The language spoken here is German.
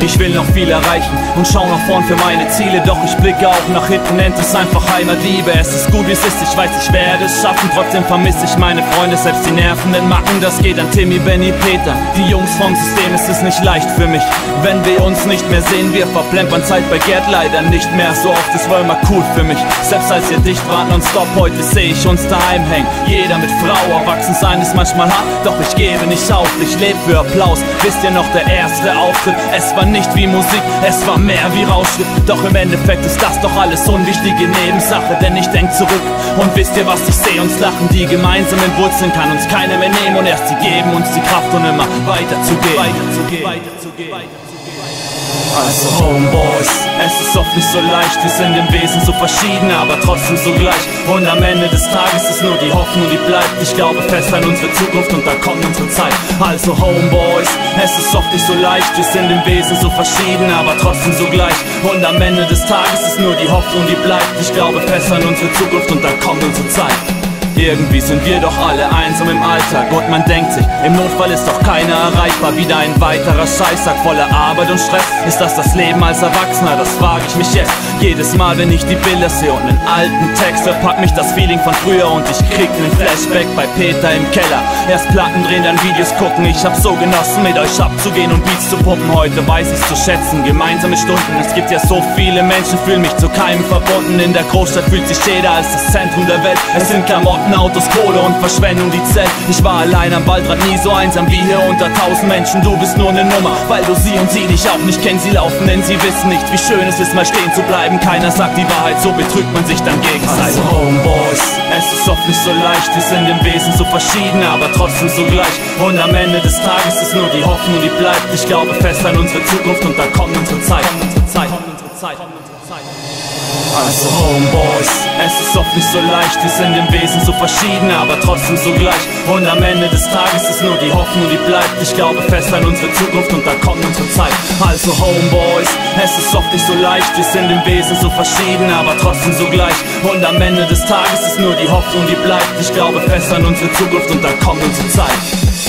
Ich will noch viel erreichen und schau nach vorn für meine Ziele. Doch ich blicke auch nach hinten, nennt es einfach Heimatliebe. Es ist gut wie es ist, ich weiß, ich werde es schaffen. Trotzdem vermisse ich meine Freunde, selbst die nervenden Macken. Das geht an Timmy, Benny, Peter. Die Jungs vom System, es ist nicht leicht für mich. Wenn wir uns nicht mehr sehen, wir verplempern Zeit bei Gerd leider nicht mehr. So oft, es war immer cool für mich. Selbst als ihr dicht wart nonstop, heute sehe ich uns daheim hängen. Jeder mit Frau, erwachsen sein ist manchmal hart, doch ich gebe nicht auf. Ich lebe für Applaus. Wisst ihr noch, der erste Auftritt? Es war nicht wie Musik, es war mehr wie Rauschgift. Doch im Endeffekt ist das doch alles unwichtige Nebensache, denn ich denk zurück. Und wisst ihr, was ich sehe? Uns lachen, die gemeinsamen Wurzeln kann uns keiner mehr nehmen. Und erst sie geben uns die Kraft, um immer weiterzugehen. Weiterzugehen. Weiterzugehen. Also Homeboys, es ist oft nicht so leicht, wir sind im Wesen so verschieden, aber trotzdem so gleich. Und am Ende des Tages ist nur die Hoffnung, die bleibt. Ich glaube fest an unsere Zukunft und da kommt unsere Zeit. Also Homeboys, es ist oft nicht so leicht, wir sind im Wesen so verschieden, aber trotzdem so gleich. Und am Ende des Tages ist nur die Hoffnung, die bleibt. Ich glaube fest an unsere Zukunft und da kommt unsere Zeit. Irgendwie sind wir doch alle einsam im Alltag und man denkt sich, im Notfall ist doch keiner erreichbar. Wieder ein weiterer Scheißtag voller Arbeit und Stress. Ist das das Leben als Erwachsener? Das frage ich mich jetzt. Jedes Mal, wenn ich die Bilder sehe und einen alten Text verpackt mich das Feeling von früher und ich krieg nen Flashback bei Peter im Keller. Erst Platten drehen, dann Videos gucken. Ich hab so genossen, mit euch abzugehen und Beats zu pumpen. Heute weiß ich's zu schätzen. Gemeinsame Stunden. Es gibt ja so viele Menschen, fühlen mich zu keinem verbunden. In der Großstadt fühlt sich jeder als das Zentrum der Welt. Es sind Klamotten Klamotten, Autos, Kohle und Verschwendung die zählt. Ich war allein am Waldrand, nie so einsam wie hier unter tausend Menschen. Du bist nur ne Nummer, weil du sie und sie dich auch nicht kennen. Sie laufen, denn sie wissen nicht, wie schön es ist, mal stehen zu bleiben. Keiner sagt die Wahrheit, so betrügt man sich dann gegenseitig. Also Homeboys, es ist oft nicht so leicht, wir sind im Wesen so verschieden, aber trotzdem so gleich. Und am Ende des Tages ist nur die Hoffnung, die bleibt. Ich glaube fest an unsere Zukunft und da kommt unsere Zeit. Kommt unsere Zeit. Kommt unsere Zeit. Kommt unsere Zeit. Also Homeboys, es ist oft nicht so leicht, wir sind im Wesen so verschieden, aber trotzdem so gleich. Und am Ende des Tages ist nur die Hoffnung, die bleibt. Ich glaube fest an unsere Zukunft und da kommt unsere Zeit. Also Homeboys, es ist oft nicht so leicht, wir sind im Wesen so verschieden, aber trotzdem so gleich. Und am Ende des Tages ist nur die Hoffnung, die bleibt. Ich glaube fest an unsere Zukunft und da kommt unsere Zeit.